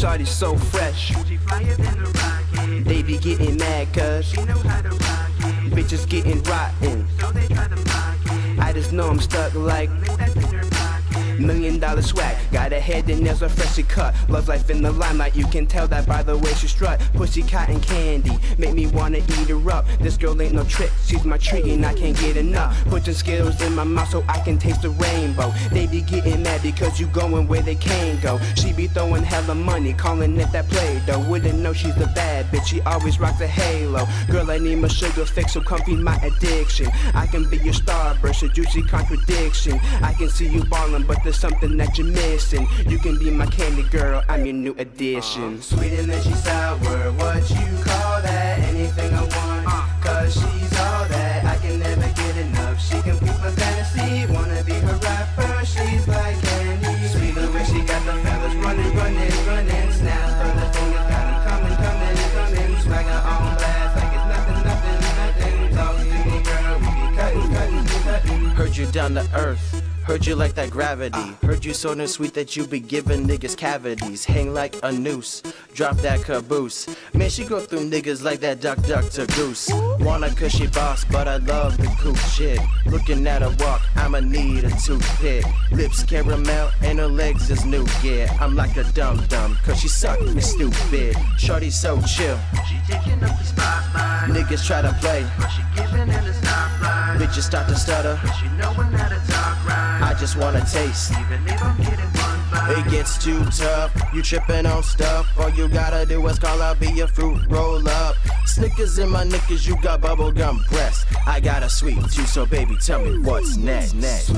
Shawty's so fresh. They be getting mad it. bitches getting rotten. I just know I'm stuck like million dollar swag. Got a head and nails are freshly cut. Love life in the limelight, you can tell that by the way she strut. Pussy cotton candy, make me wanna eat her up. This girl ain't no trick, she's my treat and I can't get enough. Putting Skittles in my mouth so I can taste the rainbow. They be getting mad because you going where they can't go. She be throwing hella money, calling it that play though. Wouldn't know she's the bad bitch, she always rocks a halo. Girl, I need my sugar fix, so come feed my addiction. I can be your starburst, a juicy contradiction. I can see you ballin', but there's something that you're missing. You can be my candy girl, I'm your new addition. Uh-huh. Sweet and then she's sour, what you call that? Anything I want, uh. cause she's all that. I can never get enough. She completes my fantasy, wanna be her rapper, she's like candy. Sweet the way she got the fellas running, running, running. Snap, for the fingers, got coming, coming, coming. Swagger on blast, like it's nothing, nothing, nothing. Talk to me, girl, we be cutting, cutting, cutting. Heard you down to earth. Heard you like that gravity. Heard you so sweet that you be giving niggas cavities. Hang like a noose. Drop that caboose. Man, she go through niggas like that duck duck to goose. Wanna cause she boss, but I love the cool shit. Looking at her walk, I'ma need a toothpick. Lips caramel and her legs is new. Yeah, I'm like a dum dum, cause she suck me stupid. Shorty so chill. She taking up the spotlight. Niggas try to play. But she giving in the stoplight. Bitches start to stutter. She knowin' how to talk right. I just wanna taste. It gets too tough, you tripping on stuff. All you gotta do is call up, be a fruit roll up. Snickers in my knickers, you got bubblegum breasts. I got a sweet tooth, so baby, tell me what's next. next.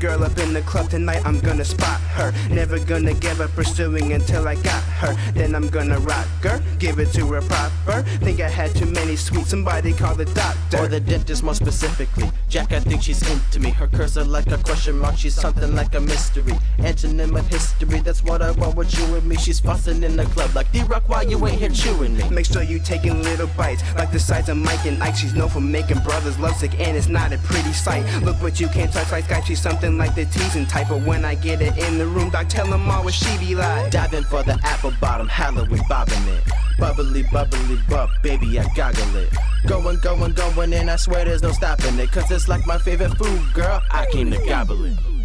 Girl up in the club tonight, I'm gonna spot her. Never gonna give up pursuing until I got her. Then I'm gonna rock her, give it to her proper. Think I had too many sweets, somebody call the doctor. Or the dentist more specifically. Jack, I think she's into me. Her cursor like a question mark, she's something like a mystery. Antonym of history, that's what I want with you and me. She's fussing in the club like D-Rock, why you ain't here chewing me? Make sure you taking little bites, like the size of Mike and Ike. She's known for making brothers lovesick, and it's not a pretty sight. Look what you can't touch like Skype. She's something like the teasing type. But when I get it in the room, doc, tell them all what she be like. Diving for the apple bottom, Halloween bobbing it. Bubbly, bubbly, bub, baby, I goggle it. Going, going, going, and I swear there's no stopping it. Cause it's like my favorite food, girl. I came to gobble it.